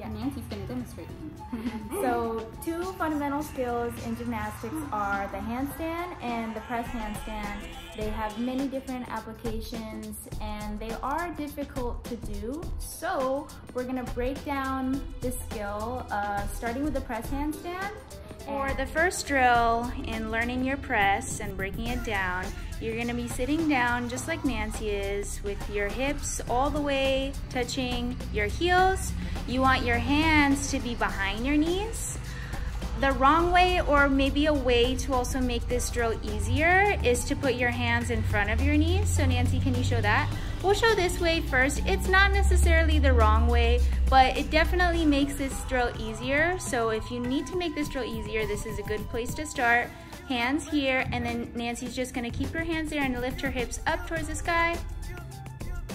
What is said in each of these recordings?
Yeah. Nancy's gonna demonstrate. so two fundamental skills in gymnastics are the handstand and the press handstand. They have many different applications and they are difficult to do. So we're gonna break down this skill uh, starting with the press handstand. For the first drill in learning your press and breaking it down, you're gonna be sitting down just like Nancy is with your hips all the way touching your heels. You want your hands to be behind your knees. The wrong way or maybe a way to also make this drill easier is to put your hands in front of your knees. So Nancy, can you show that? We'll show this way first. It's not necessarily the wrong way, but it definitely makes this drill easier. So if you need to make this drill easier, this is a good place to start. Hands here, and then Nancy's just gonna keep her hands there and lift her hips up towards the sky,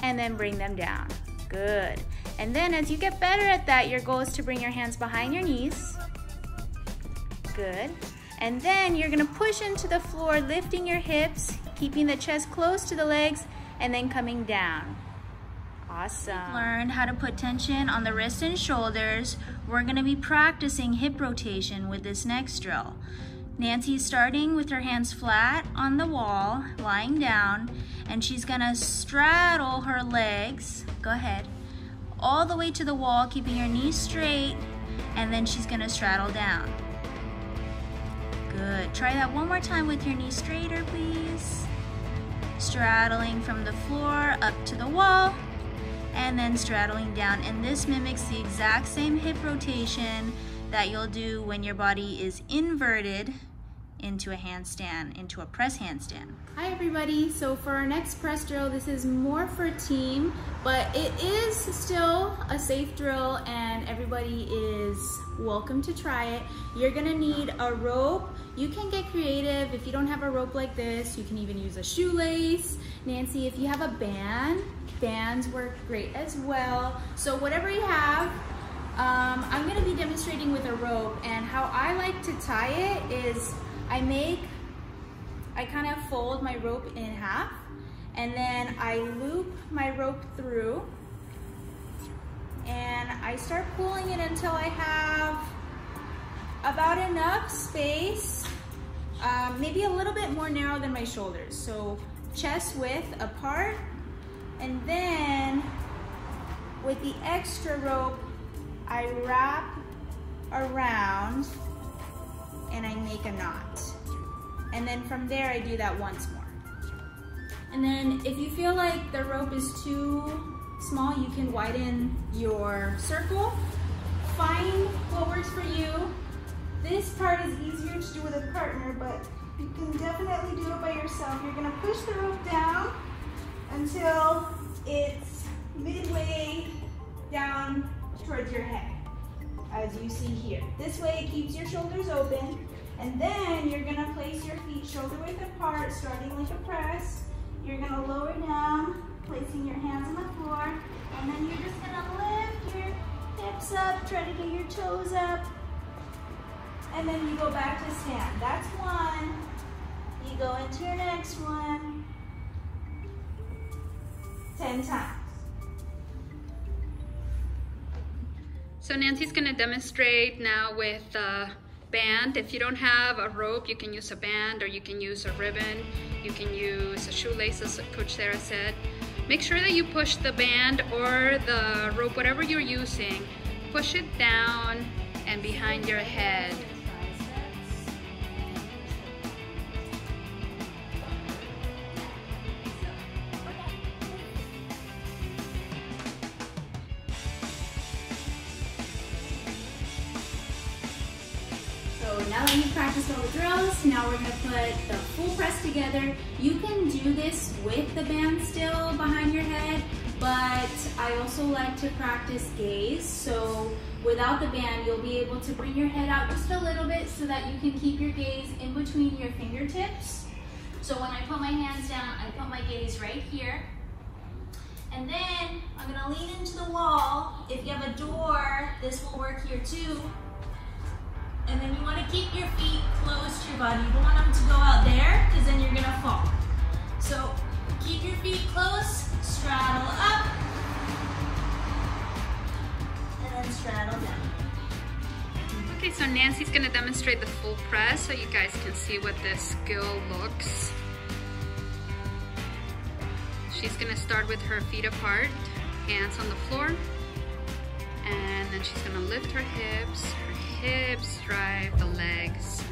and then bring them down. Good. And then as you get better at that, your goal is to bring your hands behind your knees. Good. And then you're gonna push into the floor, lifting your hips, keeping the chest close to the legs, and then coming down. Awesome. Learn how to put tension on the wrists and shoulders. We're gonna be practicing hip rotation with this next drill. Nancy's starting with her hands flat on the wall, lying down, and she's gonna straddle her legs, go ahead, all the way to the wall, keeping your knees straight, and then she's gonna straddle down. Good, try that one more time with your knees straighter, please straddling from the floor up to the wall, and then straddling down. And this mimics the exact same hip rotation that you'll do when your body is inverted into a handstand, into a press handstand. Hi everybody, so for our next press drill, this is more for team, but it is still a safe drill and everybody is welcome to try it. You're gonna need a rope. You can get creative. If you don't have a rope like this, you can even use a shoelace. Nancy, if you have a band, bands work great as well. So whatever you have, um, I'm gonna be demonstrating with a rope and how I like to tie it is I make, I kind of fold my rope in half and then I loop my rope through and I start pulling it until I have about enough space, um, maybe a little bit more narrow than my shoulders. So chest width apart and then with the extra rope, I wrap around and I make a knot. And then from there, I do that once more. And then if you feel like the rope is too small, you can widen your circle. Find what works for you. This part is easier to do with a partner, but you can definitely do it by yourself. You're gonna push the rope down until it's midway down towards your head as you see here. This way it keeps your shoulders open. And then you're gonna place your feet shoulder width apart, starting like a press. You're gonna lower down, placing your hands on the floor. And then you're just gonna lift your hips up, try to get your toes up. And then you go back to stand. That's one. You go into your next one. 10 times. So Nancy's gonna demonstrate now with a band. If you don't have a rope, you can use a band or you can use a ribbon. You can use a shoelace, as Coach Sarah said. Make sure that you push the band or the rope, whatever you're using, push it down and behind your head. Now that you've practiced all the drills, now we're gonna put the full press together. You can do this with the band still behind your head, but I also like to practice gaze. So without the band, you'll be able to bring your head out just a little bit so that you can keep your gaze in between your fingertips. So when I put my hands down, I put my gaze right here. And then I'm gonna lean into the wall. If you have a door, this will work here too. And then you want to keep your feet close to your body. You don't want them to go out there because then you're going to fall. So keep your feet close, straddle up. And then straddle down. Okay, so Nancy's gonna demonstrate the full press so you guys can see what this skill looks. She's gonna start with her feet apart, hands on the floor, and then she's gonna lift her hips. Her hips drive the legs